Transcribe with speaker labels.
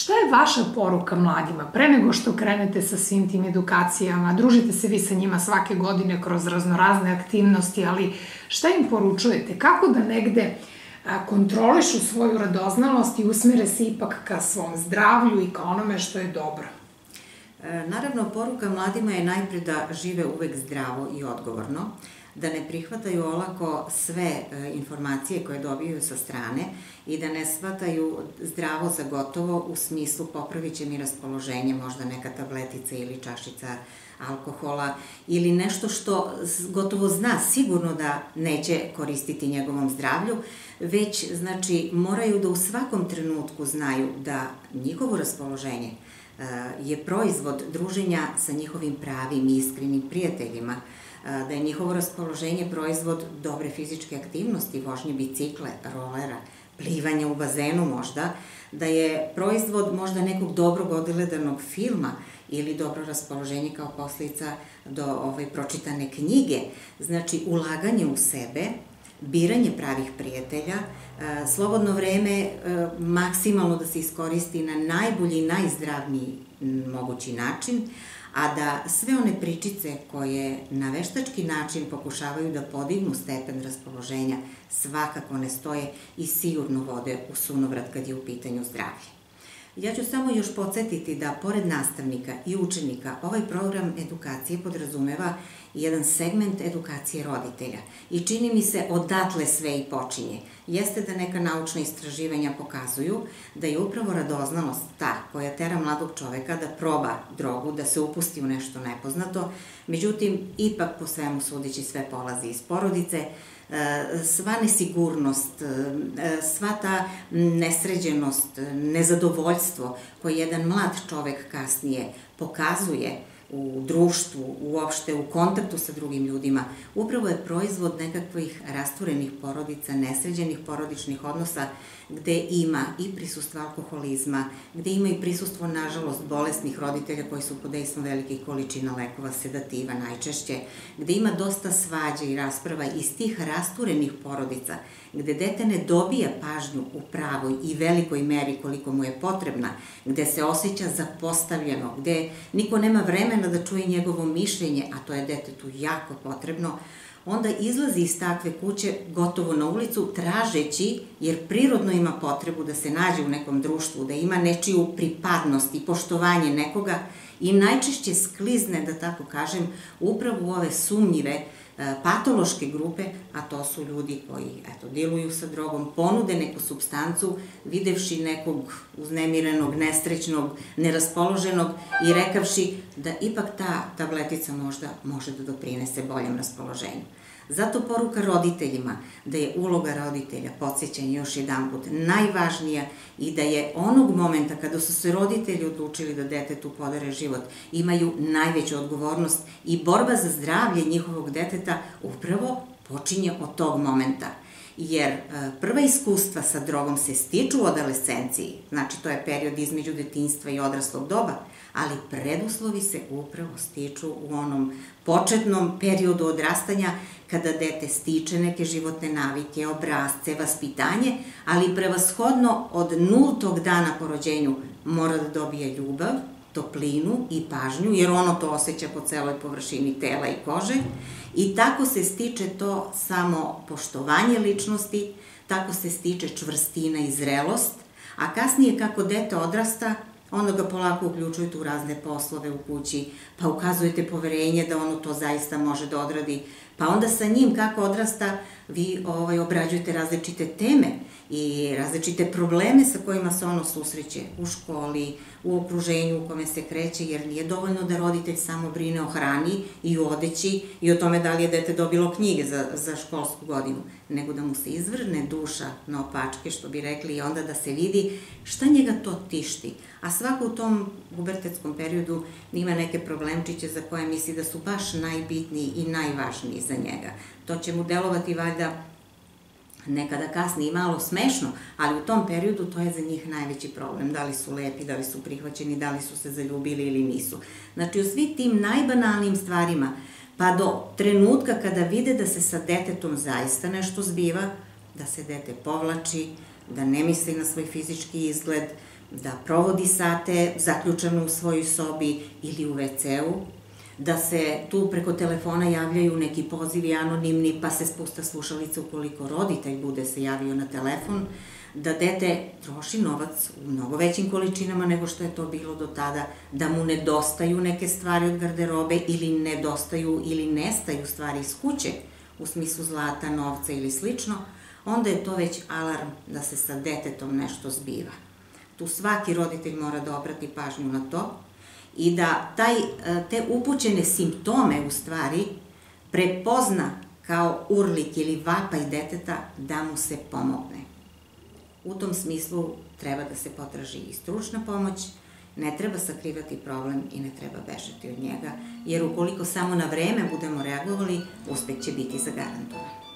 Speaker 1: Šta je vaša poruka mladima pre nego što krenete sa svim tim edukacijama? Družite se vi sa njima svake godine kroz raznorazne aktivnosti, ali šta im poručujete? Kako da negde kontrolišu svoju radoznalost i usmere se ipak ka svom zdravlju i ka onome što je dobro?
Speaker 2: E, naravno, poruka mladima je najpre da žive uvek zdravo i odgovorno, da ne prihvataju olako sve e, informacije koje dobijaju sa strane i da ne shvataju zdravo za gotovo u smislu popravit će mi raspoloženje, možda neka tabletica ili čašica alkohola ili nešto što gotovo zna sigurno da neće koristiti njegovom zdravlju, već znači moraju da u svakom trenutku znaju da njihovo raspoloženje e, je proizvod druženja sa njihovim pravim i iskrenim prijateljima, da je njihovo raspoloženje proizvod dobre fizičke aktivnosti, vožnje bicikle, rolera, plivanja u bazenu možda, da je proizvod možda nekog dobrog odiledanog filma ili dobro raspoloženje kao posljedica do ovaj, pročitane knjige. Znači, ulaganje u sebe, biranje pravih prijatelja, slobodno vreme maksimalno da se iskoristi na najbolji i najzdravniji mogući način, a da sve one pričice koje na veštački način pokušavaju da podignu stepen raspoloženja svakako ne stoje i sigurno vode u sunovrat kad je u pitanju zdravlje. Ja ću samo još podsjetiti da pored nastavnika i učenika ovaj program edukacije podrazumeva jedan segment edukacije roditelja i čini mi se odatle sve i počinje. Jeste da neka naučna istraživanja pokazuju da je upravo radoznalost ta koja tera mladog čoveka da proba drogu, da se upusti u nešto nepoznato, međutim, ipak po svemu sudeći sve polazi iz porodice, sva nesigurnost, sva ta nesređenost, nezadovoljstvo koje jedan mlad čovek kasnije pokazuje u društvu, uopšte u kontaktu sa drugim ljudima, upravo je proizvod nekakvih rastvorenih porodica, nesređenih porodičnih odnosa, gde ima i prisustvo alkoholizma, gde ima i prisustvo, nažalost, bolesnih roditelja koji su pod dejstvom velikih količina lekova, sedativa najčešće, gde ima dosta svađa i rasprava iz tih rasturenih porodica, gde dete ne dobija pažnju u pravoj i velikoj meri koliko mu je potrebna, gde se osjeća zapostavljeno, gde niko nema vremena da čuje njegovo mišljenje, a to je detetu jako potrebno, onda izlazi iz takve kuće gotovo na ulicu tražeći, jer prirodno ima potrebu da se nađe u nekom društvu, da ima nečiju pripadnost i poštovanje nekoga i najčešće sklizne, da tako kažem, upravo u ove sumnjive patološke grupe, a to su ljudi koji eto, diluju sa drogom, ponude neku substancu, videvši nekog uznemirenog, nestrećnog, neraspoloženog i rekavši da ipak ta tabletica možda može da doprinese boljem raspoloženju. Zato poruka roditeljima da je uloga roditelja, podsjećanje još jedan put, najvažnija i da je onog momenta kada su se roditelji odlučili da detetu podare život, imaju najveću odgovornost i borba za zdravlje njihovog deteta upravo počinje od tog momenta jer e, prva iskustva sa drogom se stiču u adolescenciji, znači to je period između detinstva i odraslog doba, ali preduslovi se upravo stiču u onom početnom periodu odrastanja kada dete stiče neke životne navike, obrazce, vaspitanje, ali prevashodno od nultog dana po rođenju mora da dobije ljubav, toplinu i pažnju, jer ono to osjeća po celoj površini tela i kože. I tako se stiče to samo poštovanje ličnosti, tako se stiče čvrstina i zrelost, a kasnije kako dete odrasta, onda ga polako uključujete u razne poslove u kući, pa ukazujete poverenje da ono to zaista može da odradi, pa onda sa njim kako odrasta vi ovaj, obrađujete različite teme i različite probleme sa kojima se ono susreće u školi, u okruženju u kome se kreće, jer nije dovoljno da roditelj samo brine o hrani i o odeći i o tome da li je dete dobilo knjige za, za školsku godinu, nego da mu se izvrne duša na opačke, što bi rekli, i onda da se vidi šta njega to tišti. A svako u tom pubertetskom periodu ima neke problemčiće za koje misli da su baš najbitniji i najvažniji za njega. To će mu delovati valjda nekada kasnije i malo smešno, ali u tom periodu to je za njih najveći problem. Da li su lepi, da li su prihvaćeni, da li su se zaljubili ili nisu. Znači, u svi tim najbanalnim stvarima, pa do trenutka kada vide da se sa detetom zaista nešto zbiva, da se dete povlači, da ne misli na svoj fizički izgled, da provodi sate zaključano u svojoj sobi ili u WC-u, da se tu preko telefona javljaju neki pozivi anonimni, pa se spusta slušalica ukoliko roditelj bude se javio na telefon, da dete troši novac u mnogo većim količinama nego što je to bilo do tada, da mu nedostaju neke stvari od garderobe ili nedostaju ili nestaju stvari iz kuće, u smislu zlata, novca ili slično, onda je to već alarm da se sa detetom nešto zbiva. Tu svaki roditelj mora da obrati pažnju na to i da taj, e, te upućene simptome u stvari prepozna kao urlik ili vapaj deteta da mu se pomogne. U tom smislu treba da se potraži i stručna pomoć, ne treba sakrivati problem i ne treba bežati od njega, jer ukoliko samo na vreme budemo reagovali, uspeh će biti zagarantovan.